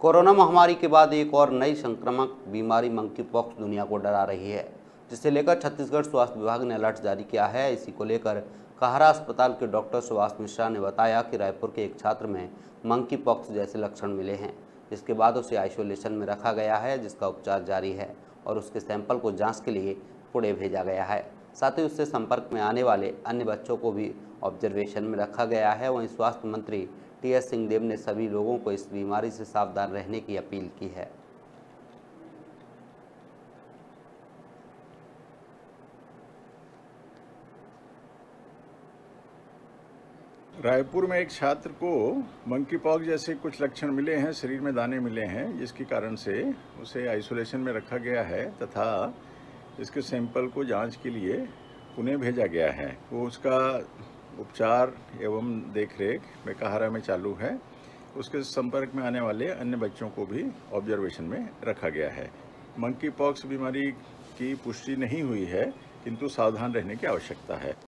Corona महामारी के बाद एक और नई संक्रामक बीमारी मंकी पॉक्स दुनिया को डरा रही है, जिसे लेकर छत्तीसगढ़ स्वास्थ्य विभाग ने अलर्ट जारी किया है। इसी को लेकर कहरा अस्पताल के डॉक्टर सुभाष मिश्रा ने बताया कि रायपुर के एक छात्र में मंकी पॉक्स जैसे लक्षण मिले हैं। जिसके बाद उसे आइसोलेशन में रखा गया है, जिसका उपचार जारी है और उसके सैंपल को जाँच के लिए पुणे भेजा गया है। साथ ही उससे संपर्क में आने वाले अन्य बच्चों को भी ऑब्जर्वेशन में रखा गया है। वहीं स्वास्थ्य मंत्री टी एस सिंहदेव ने सभी लोगों को इस बीमारी से सावधान रहने की अपील की है। रायपुर में एक छात्र को मंकी पॉक जैसे कुछ लक्षण मिले हैं, शरीर में दाने मिले हैं, जिसके कारण से उसे आइसोलेशन में रखा गया है तथा इसके सैंपल को जाँच के लिए पुणे भेजा गया है। वो उसका उपचार एवं देखरेख मेकाहारा में चालू है। उसके संपर्क में आने वाले अन्य बच्चों को भी ऑब्जर्वेशन में रखा गया है। मंकी पॉक्स बीमारी की पुष्टि नहीं हुई है, किंतु सावधान रहने की आवश्यकता है।